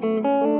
Música